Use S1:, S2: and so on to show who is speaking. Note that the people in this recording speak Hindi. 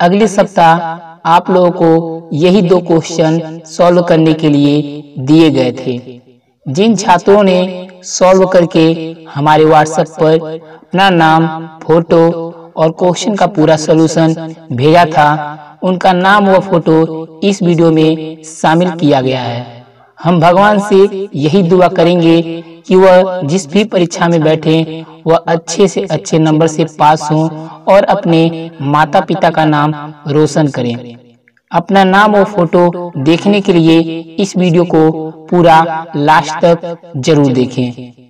S1: अगले सप्ताह आप लोगों को यही दो क्वेश्चन सॉल्व करने के लिए दिए गए थे। जिन छात्रों ने सॉल्व करके हमारे व्हाट्सएप पर अपना नाम फ़ोटो और क्वेश्चन का पूरा सलूशन भेजा था। उनका नाम व फ़ोटो इस वीडियो में शामिल किया गया है। हम भगवान से यही दुआ करेंगे। कि वह जिस भी परीक्षा में बैठे, वह अच्छे से अच्छे नंबर से पास हो और अपने माता पिता का नाम रोशन करें। अपना नाम और फ़ोटो देखने के लिए इस वीडियो को पूरा लास्ट तक ज़रूर देखें।